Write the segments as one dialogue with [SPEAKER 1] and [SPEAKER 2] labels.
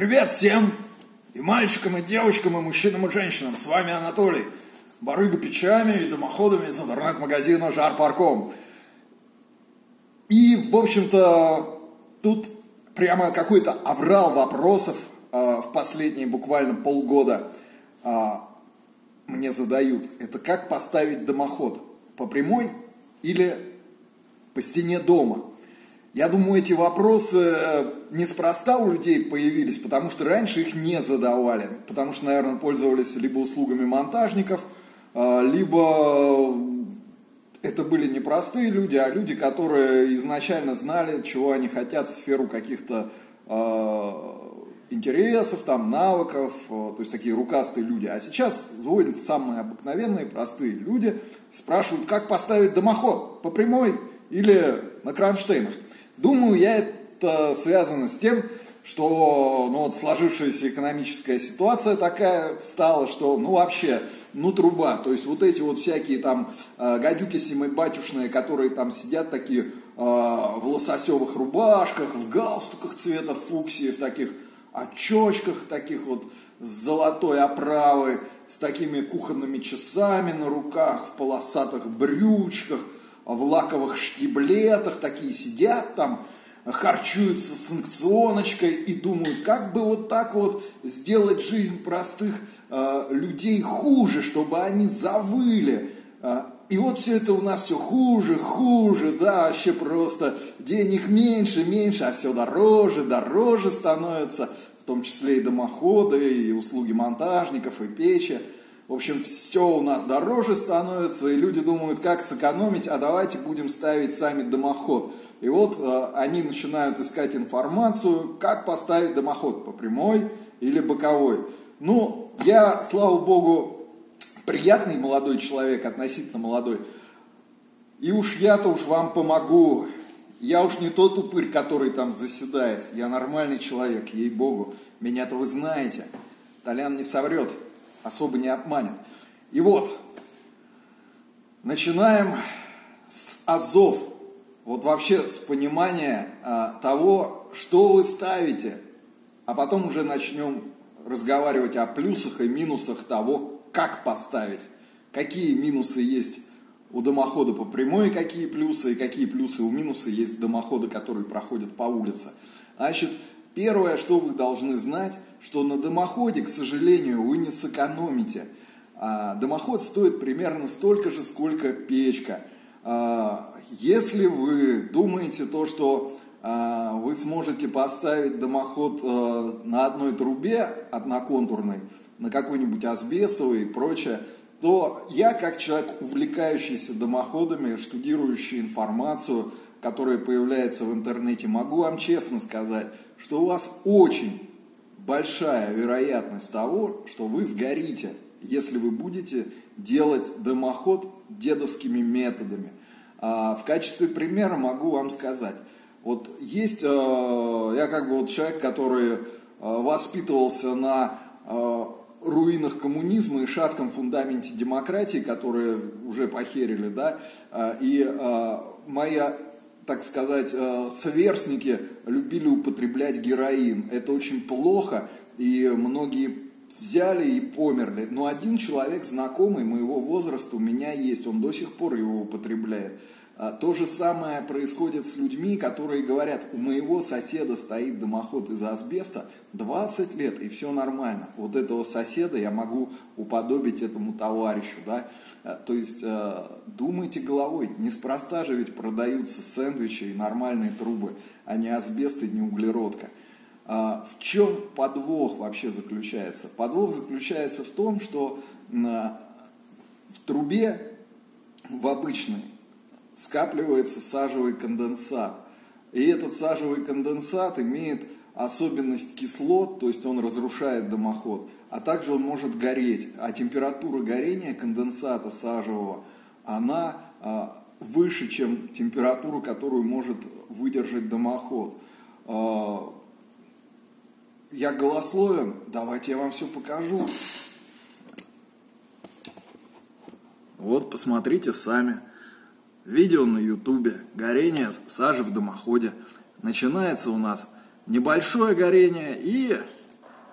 [SPEAKER 1] Привет всем! И мальчикам, и девочкам, и мужчинам, и женщинам. С вами Анатолий. Барыга печами и дымоходами из интернет-магазина Жарпарком. И, в общем-то, тут прямо какой-то аврал вопросов э, в последние буквально полгода э, мне задают. Это как поставить дымоход? По прямой или по стене дома? Я думаю, эти вопросы э, неспроста у людей появились, потому что раньше их не задавали. Потому что, наверное, пользовались либо услугами монтажников, э, либо это были не простые люди, а люди, которые изначально знали, чего они хотят в сферу каких-то э, интересов, там, навыков, то есть такие рукастые люди. А сейчас звонят самые обыкновенные, простые люди, спрашивают, как поставить дымоход, по прямой или на кронштейнах. Думаю, я это связано с тем, что ну, вот сложившаяся экономическая ситуация такая стала, что ну вообще, ну труба, то есть вот эти вот всякие там э, гадюки семибатюшные, которые там сидят такие э, в лососевых рубашках, в галстуках цвета фуксии, в таких очочках таких вот с золотой оправой, с такими кухонными часами на руках, в полосатых брючках – в лаковых штиблетах, такие сидят там, харчуются санкционочкой и думают, как бы вот так вот сделать жизнь простых э, людей хуже, чтобы они завыли. Э, и вот все это у нас все хуже, хуже, да, вообще просто денег меньше, меньше, а все дороже, дороже становится, в том числе и дымоходы, и услуги монтажников, и печи. В общем, все у нас дороже становится, и люди думают, как сэкономить, а давайте будем ставить сами дымоход. И вот э, они начинают искать информацию, как поставить дымоход по прямой или боковой. Ну, я, слава богу, приятный молодой человек, относительно молодой. И уж я-то уж вам помогу. Я уж не тот упырь, который там заседает. Я нормальный человек, ей-богу. Меня-то вы знаете. Толян не соврет особо не обманет. И вот, начинаем с азов, вот вообще с понимания а, того, что вы ставите, а потом уже начнем разговаривать о плюсах и минусах того, как поставить, какие минусы есть у дымохода по прямой, какие плюсы, и какие плюсы у минуса есть дымохода, которые проходят по улице. Значит, первое, что вы должны знать, что на дымоходе, к сожалению, вы не сэкономите. А, дымоход стоит примерно столько же, сколько печка. А, если вы думаете то, что а, вы сможете поставить дымоход на одной трубе одноконтурной, на какой-нибудь асбестовый и прочее, то я, как человек, увлекающийся дымоходами, штудирующий информацию, которая появляется в интернете, могу вам честно сказать, что у вас очень большая вероятность того, что вы сгорите, если вы будете делать дымоход дедовскими методами. А, в качестве примера могу вам сказать, вот есть, э, я как бы вот человек, который э, воспитывался на э, руинах коммунизма и шатком фундаменте демократии, которые уже похерили, да, и моя так сказать, э, сверстники любили употреблять героин. Это очень плохо, и многие взяли и померли. Но один человек, знакомый моего возраста, у меня есть, он до сих пор его употребляет. А, то же самое происходит с людьми, которые говорят, у моего соседа стоит дымоход из асбеста 20 лет, и все нормально. Вот этого соседа я могу уподобить этому товарищу. Да? Э, то есть э, думайте головой, неспроста же ведь продаются сэндвичи и нормальные трубы, а не асбест и не углеродка. А, в чем подвох вообще заключается? Подвох заключается в том, что в трубе, в обычной, скапливается сажевый конденсат. И этот сажевый конденсат имеет особенность кислот, то есть он разрушает дымоход – а также он может гореть. А температура горения конденсата сажевого, она а, выше, чем температура, которую может выдержать дымоход. А, я голословен, давайте я вам все покажу. Вот, посмотрите сами. Видео на ютубе, горение сажи в дымоходе. Начинается у нас небольшое горение и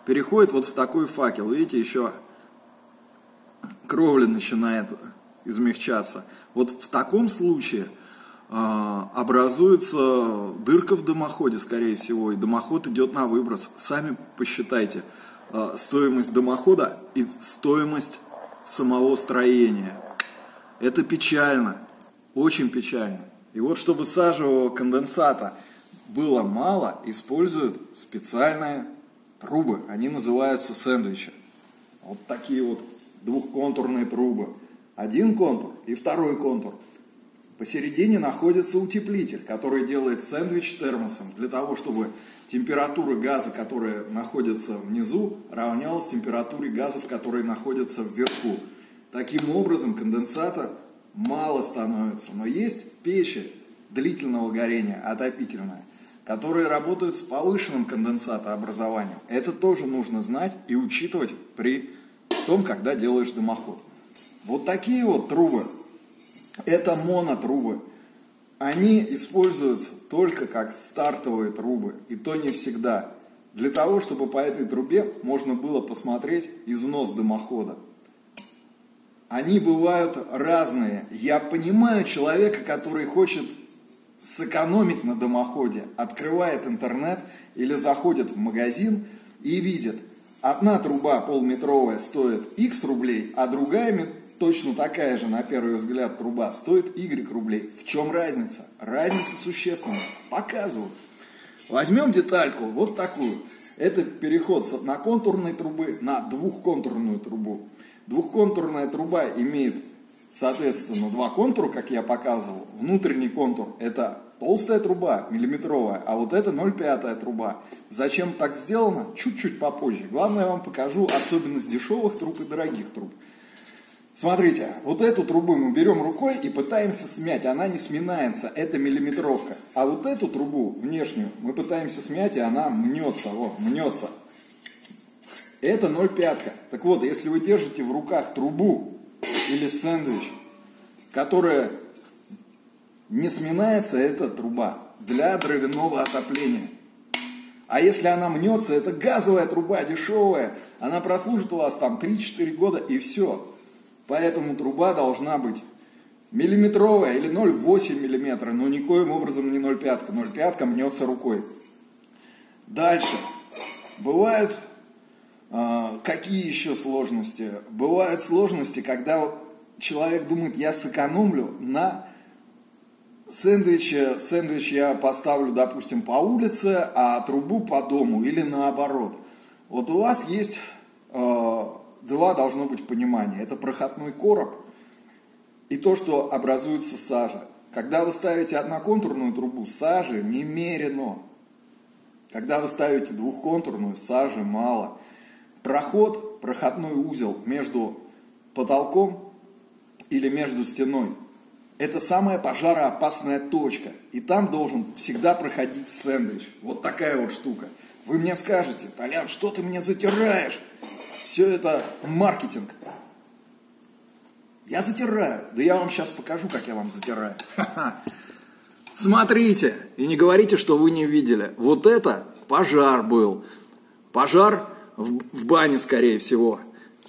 [SPEAKER 1] переходит вот в такой факел. Видите, еще кровля начинает измягчаться. Вот в таком случае э, образуется дырка в дымоходе, скорее всего, и дымоход идет на выброс. Сами посчитайте э, стоимость дымохода и стоимость самого строения. Это печально, очень печально. И вот чтобы сажевого конденсата было мало, используют специальные трубы. Они называются сэндвичи. Вот такие вот двухконтурные трубы. Один контур и второй контур. Посередине находится утеплитель, который делает сэндвич термосом для того, чтобы температура газа, которая находится внизу, равнялась температуре газов, которые находятся вверху. Таким образом, конденсата мало становится. Но есть печи длительного горения, отопительные, которые работают с повышенным конденсатообразованием. Это тоже нужно знать и учитывать при том, когда делаешь дымоход. Вот такие вот трубы, это монотрубы. Они используются только как стартовые трубы, и то не всегда. Для того, чтобы по этой трубе можно было посмотреть износ дымохода. Они бывают разные. Я понимаю человека, который хочет сэкономить на дымоходе, открывает интернет или заходит в магазин и видит, одна труба полметровая стоит X рублей, а другая точно такая же, на первый взгляд, труба стоит Y рублей. В чем разница? Разница существенная. Показываю. Возьмем детальку, вот такую. Это переход с одноконтурной трубы на двухконтурную трубу. Двухконтурная труба имеет, соответственно, два контура, как я показывал. Внутренний контур – это толстая труба, миллиметровая, а вот это 0,5 труба. Зачем так сделано? Чуть-чуть попозже. Главное, я вам покажу особенность дешевых труб и дорогих труб. Смотрите, вот эту трубу мы берем рукой и пытаемся смять, она не сминается, это миллиметровка. А вот эту трубу внешнюю мы пытаемся смять, и она мнется, о, мнется. Это 0,5. Так вот, если вы держите в руках трубу или сэндвич, которая не сминается, это труба для дровяного отопления. А если она мнется, это газовая труба, дешевая. Она прослужит у вас там 3-4 года и все. Поэтому труба должна быть миллиметровая или 0,8 миллиметра, но никоим образом не 0,5. 0,5 мнется рукой. Дальше. Бывают какие еще сложности? Бывают сложности, когда человек думает, я сэкономлю на сэндвиче, сэндвич я поставлю, допустим, по улице, а трубу по дому или наоборот. Вот у вас есть э, два должно быть понимания. Это проходной короб и то, что образуется сажа. Когда вы ставите одноконтурную трубу, сажи немерено. Когда вы ставите двухконтурную, сажи мало проход, проходной узел между потолком или между стеной. Это самая пожароопасная точка. И там должен всегда проходить сэндвич. Вот такая вот штука. Вы мне скажете, Толян, что ты мне затираешь? Все это маркетинг. Я затираю. Да я вам сейчас покажу, как я вам затираю. Смотрите, и не говорите, что вы не видели. Вот это пожар был. Пожар в, в бане, скорее всего.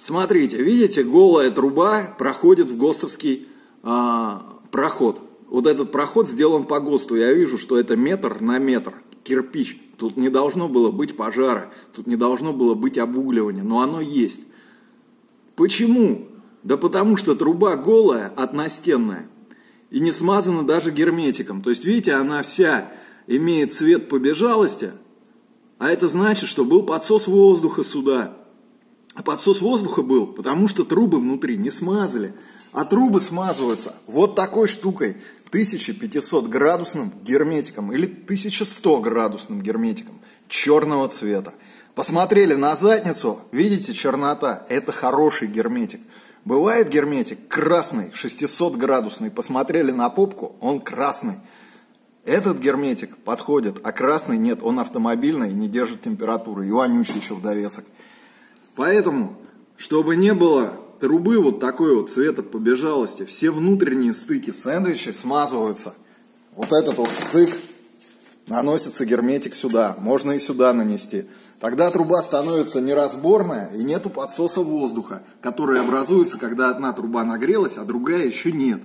[SPEAKER 1] Смотрите, видите, голая труба проходит в ГОСТовский а, проход. Вот этот проход сделан по ГОСТу. Я вижу, что это метр на метр, кирпич. Тут не должно было быть пожара, тут не должно было быть обугливания, но оно есть. Почему? Да потому что труба голая, одностенная, и не смазана даже герметиком. То есть, видите, она вся имеет цвет побежалости, а это значит, что был подсос воздуха сюда. А подсос воздуха был, потому что трубы внутри не смазали. А трубы смазываются вот такой штукой, 1500 градусным герметиком или 1100 градусным герметиком черного цвета. Посмотрели на задницу, видите, чернота, это хороший герметик. Бывает герметик красный, 600 градусный, посмотрели на попку, он красный. Этот герметик подходит, а красный нет, он автомобильный, не держит температуры, и вонючий еще в довесок. Поэтому, чтобы не было трубы вот такой вот цвета побежалости, все внутренние стыки сэндвичей смазываются. Вот этот вот стык наносится герметик сюда, можно и сюда нанести. Тогда труба становится неразборная и нету подсоса воздуха, который образуется, когда одна труба нагрелась, а другая еще нет.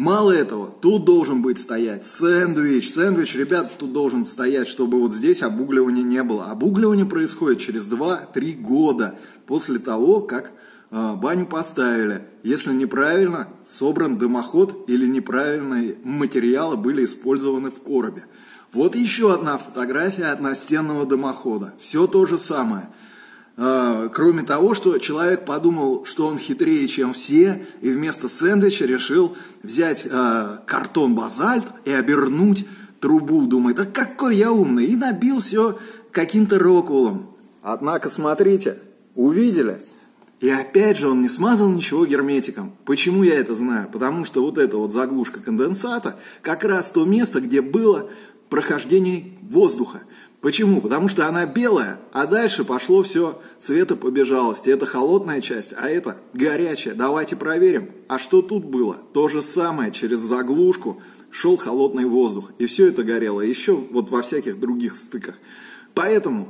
[SPEAKER 1] Мало этого, тут должен быть стоять сэндвич. Сэндвич, ребят, тут должен стоять, чтобы вот здесь обугливания не было. Обугливание происходит через 2-3 года после того, как э, баню поставили. Если неправильно собран дымоход или неправильные материалы были использованы в коробе. Вот еще одна фотография от настенного дымохода. Все то же самое. А, кроме того, что человек подумал, что он хитрее, чем все, и вместо сэндвича решил взять а, картон базальт и обернуть трубу. Думает, а какой я умный. И набил все каким-то роквеллом. Однако, смотрите, увидели? И опять же он не смазал ничего герметиком. Почему я это знаю? Потому что вот эта вот заглушка конденсата как раз то место, где было прохождение воздуха. Почему? Потому что она белая, а дальше пошло все цветопобежалости. Это холодная часть, а это горячая. Давайте проверим. А что тут было? То же самое, через заглушку шел холодный воздух. И все это горело. Еще вот во всяких других стыках. Поэтому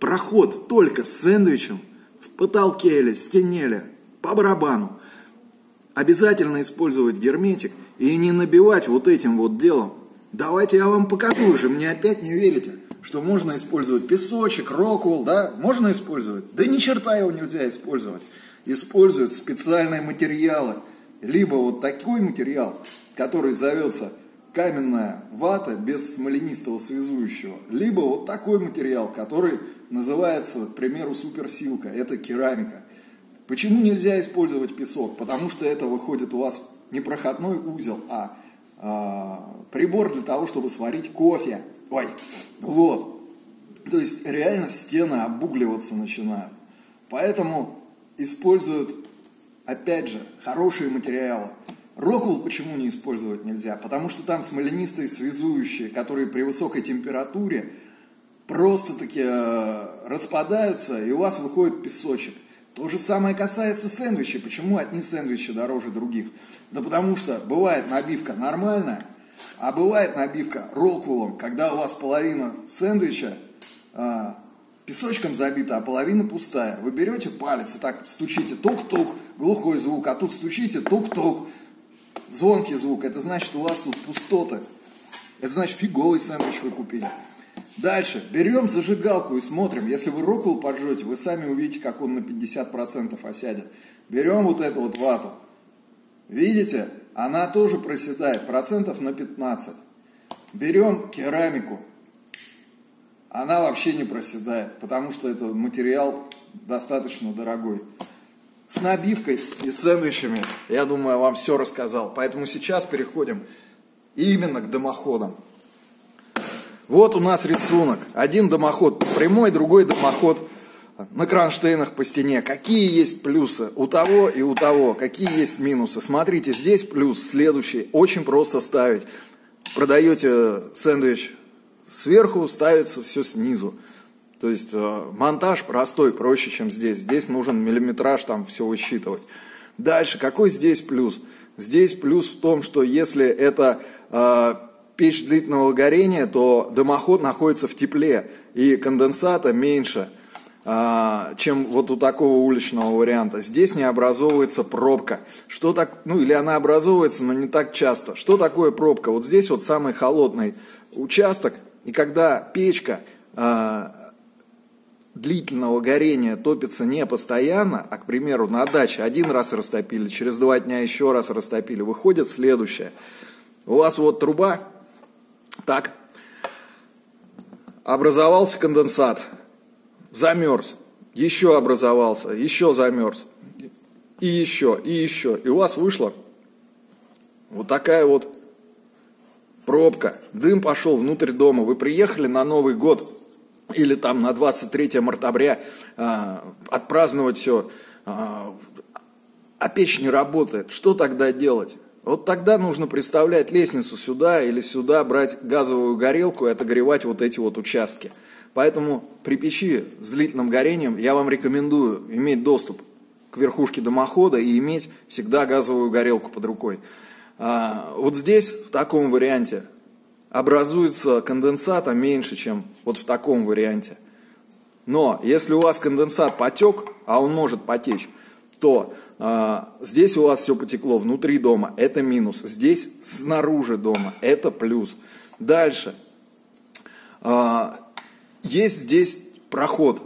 [SPEAKER 1] проход только с сэндвичем в потолке или стене или по барабану. Обязательно использовать герметик и не набивать вот этим вот делом Давайте я вам покажу, вы же мне опять не верите, что можно использовать песочек, роквелл, да? Можно использовать? Да ни черта его нельзя использовать. Используют специальные материалы. Либо вот такой материал, который зовется каменная вата без смоленистого связующего, либо вот такой материал, который называется, к примеру, суперсилка, это керамика. Почему нельзя использовать песок? Потому что это выходит у вас не проходной узел, а а, прибор для того, чтобы сварить кофе. Ой, вот. То есть реально стены обугливаться начинают. Поэтому используют, опять же, хорошие материалы. Роквелл почему не использовать нельзя? Потому что там смоленистые связующие, которые при высокой температуре просто-таки э, распадаются, и у вас выходит песочек. То же самое касается сэндвичей. Почему одни сэндвичи дороже других? Да потому что бывает набивка нормальная, а бывает набивка роквеллом, когда у вас половина сэндвича а, песочком забита, а половина пустая. Вы берете палец и так стучите тук-тук, глухой звук, а тут стучите тук-тук, звонкий звук. Это значит, у вас тут пустоты. Это значит, фиговый сэндвич вы купили. Дальше. Берем зажигалку и смотрим. Если вы роквелл поджжете, вы сами увидите, как он на 50% осядет. Берем вот эту вот вату. Видите? Она тоже проседает процентов на 15. Берем керамику. Она вообще не проседает, потому что это материал достаточно дорогой. С набивкой и сэндвичами, я думаю, вам все рассказал. Поэтому сейчас переходим именно к дымоходам. Вот у нас рисунок. Один дымоход прямой, другой дымоход на кронштейнах по стене. Какие есть плюсы у того и у того, какие есть минусы. Смотрите, здесь плюс следующий. Очень просто ставить. Продаете сэндвич сверху, ставится все снизу. То есть э, монтаж простой, проще, чем здесь. Здесь нужен миллиметраж, там все высчитывать. Дальше, какой здесь плюс? Здесь плюс в том, что если это э, печь длительного горения, то дымоход находится в тепле, и конденсата меньше, чем вот у такого уличного варианта. Здесь не образовывается пробка. Что так, ну или она образовывается, но не так часто. Что такое пробка? Вот здесь вот самый холодный участок, и когда печка а, длительного горения топится не постоянно, а, к примеру, на даче один раз растопили, через два дня еще раз растопили, выходит следующее. У вас вот труба так, образовался конденсат, замерз, еще образовался, еще замерз, и еще, и еще. И у вас вышла вот такая вот пробка. Дым пошел внутрь дома. Вы приехали на Новый год или там на 23 мартабря а, отпраздновать все, а, а печь не работает. Что тогда делать? Вот тогда нужно представлять лестницу сюда или сюда, брать газовую горелку и отогревать вот эти вот участки. Поэтому при печи с длительным горением я вам рекомендую иметь доступ к верхушке дымохода и иметь всегда газовую горелку под рукой. А, вот здесь, в таком варианте, образуется конденсата меньше, чем вот в таком варианте. Но если у вас конденсат потек, а он может потечь, то э, здесь у вас все потекло внутри дома, это минус. Здесь снаружи дома, это плюс. Дальше. Э, есть здесь проход.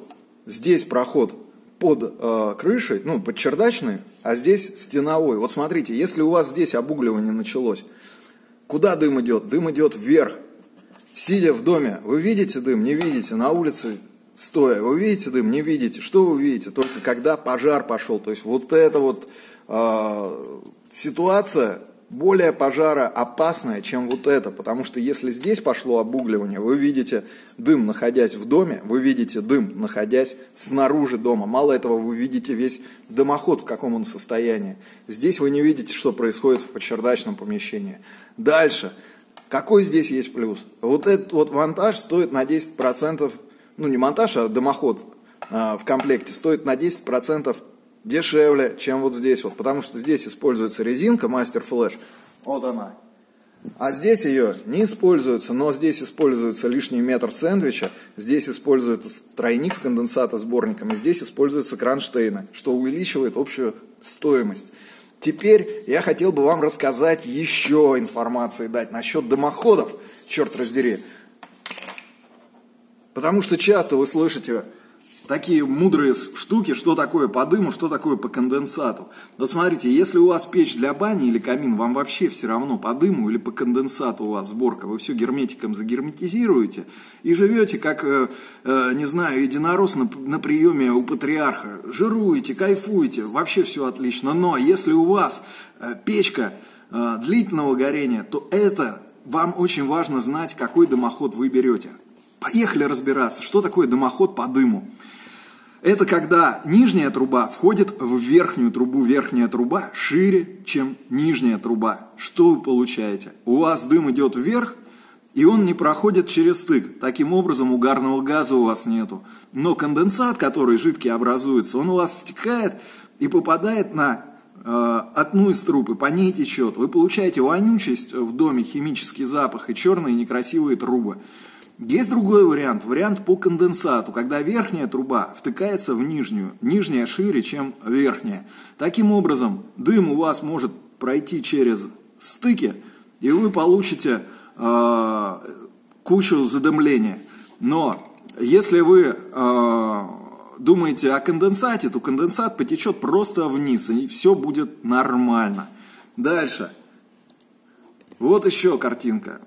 [SPEAKER 1] Здесь проход под э, крышей, ну, под чердачной, а здесь стеновой. Вот смотрите, если у вас здесь обугливание началось, куда дым идет? Дым идет вверх. Сидя в доме, вы видите дым, не видите, на улице стоя, вы видите дым, не видите. Что вы видите? Только когда пожар пошел. То есть вот эта вот э, ситуация более пожара опасная, чем вот это, потому что если здесь пошло обугливание, вы видите дым, находясь в доме, вы видите дым, находясь снаружи дома. Мало этого, вы видите весь дымоход, в каком он состоянии. Здесь вы не видите, что происходит в подчердачном помещении. Дальше. Какой здесь есть плюс? Вот этот вот монтаж стоит на 10%, ну не монтаж, а дымоход а, в комплекте стоит на 10% дешевле, чем вот здесь вот, потому что здесь используется резинка Master Flash, вот она. А здесь ее не используется, но здесь используется лишний метр сэндвича, здесь используется тройник с конденсата-сборником, и здесь используются кронштейны, что увеличивает общую стоимость. Теперь я хотел бы вам рассказать еще информации дать насчет дымоходов, черт раздери. Потому что часто вы слышите, такие мудрые штуки, что такое по дыму, что такое по конденсату. Вот смотрите, если у вас печь для бани или камин, вам вообще все равно по дыму или по конденсату у вас сборка, вы все герметиком загерметизируете и живете как, э, э, не знаю, единорос на, на приеме у патриарха. Жируете, кайфуете, вообще все отлично. Но если у вас э, печка длительного горения, то это вам очень важно знать, какой дымоход вы берете. Поехали разбираться, что такое дымоход по дыму. Это когда нижняя труба входит в верхнюю трубу, верхняя труба шире, чем нижняя труба. Что вы получаете? У вас дым идет вверх, и он не проходит через стык. Таким образом, угарного газа у вас нету. Но конденсат, который жидкий образуется, он у вас стекает и попадает на э, одну из труб, и по ней течет. Вы получаете вонючесть в доме, химический запах и черные некрасивые трубы. Есть другой вариант, вариант по конденсату, когда верхняя труба втыкается в нижнюю, нижняя шире, чем верхняя. Таким образом, дым у вас может пройти через стыки, и вы получите э, кучу задымления. Но если вы э, думаете о конденсате, то конденсат потечет просто вниз, и все будет нормально. Дальше. Вот еще картинка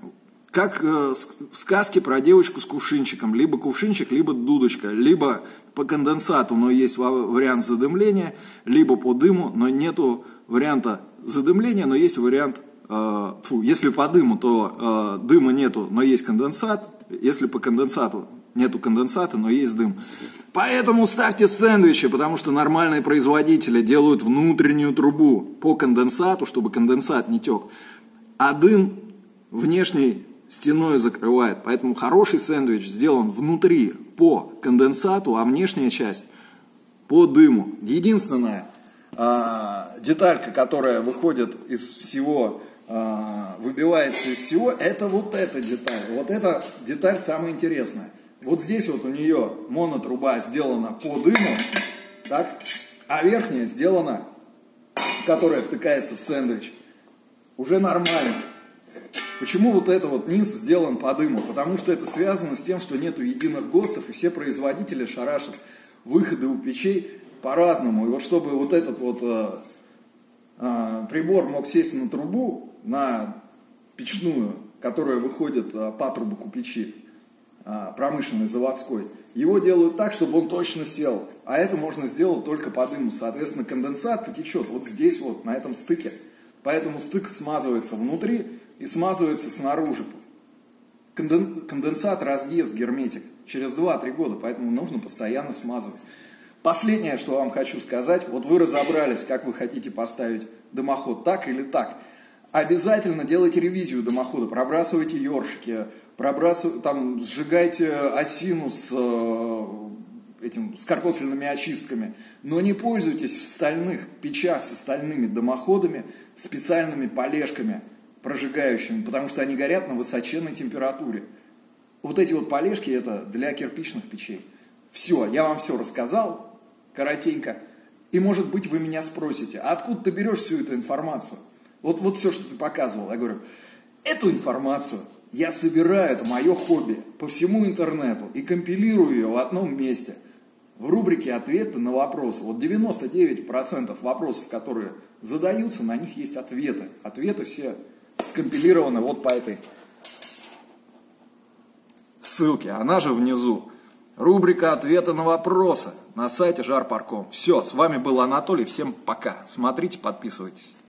[SPEAKER 1] как э, в сказке про девочку с кувшинчиком. Либо кувшинчик, либо дудочка. Либо по конденсату, но есть вариант задымления, либо по дыму, но нету варианта задымления, но есть вариант, э, фу, если по дыму, то э, дыма нету, но есть конденсат, если по конденсату нету конденсата, но есть дым. Поэтому ставьте сэндвичи, потому что нормальные производители делают внутреннюю трубу по конденсату, чтобы конденсат не тек. А дым внешний стеной закрывает. Поэтому хороший сэндвич сделан внутри по конденсату, а внешняя часть по дыму. Единственная а, деталька, которая выходит из всего, а, выбивается из всего, это вот эта деталь. Вот эта деталь самая интересная. Вот здесь вот у нее монотруба сделана по дыму, так, а верхняя сделана, которая втыкается в сэндвич, уже нормально. Почему вот это вот низ сделан по дыму? Потому что это связано с тем, что нету единых ГОСТов, и все производители шарашат выходы у печей по-разному. И вот чтобы вот этот вот э, э, прибор мог сесть на трубу, на печную, которая выходит э, по трубу печи, э, промышленной, заводской, его делают так, чтобы он точно сел. А это можно сделать только по дыму. Соответственно, конденсат потечет вот здесь вот, на этом стыке. Поэтому стык смазывается внутри, и смазывается снаружи. Конденсат разъезд герметик через 2-3 года, поэтому нужно постоянно смазывать. Последнее, что вам хочу сказать, вот вы разобрались, как вы хотите поставить дымоход, так или так. Обязательно делайте ревизию дымохода, пробрасывайте ёршики, пробрасывайте, там, сжигайте осину с, э, этим, с картофельными очистками, но не пользуйтесь в стальных печах с стальными дымоходами специальными полежками – прожигающими, потому что они горят на высоченной температуре. Вот эти вот полежки это для кирпичных печей. Все, я вам все рассказал, коротенько. И может быть вы меня спросите, а откуда ты берешь всю эту информацию? Вот, вот все, что ты показывал. Я говорю, эту информацию я собираю, это мое хобби, по всему интернету и компилирую ее в одном месте. В рубрике «Ответы на вопросы». Вот 99% вопросов, которые задаются, на них есть ответы. Ответы все скомпилированы вот по этой ссылке. Она же внизу. Рубрика «Ответы на вопросы» на сайте Жарпарком. Все, с вами был Анатолий. Всем пока. Смотрите, подписывайтесь.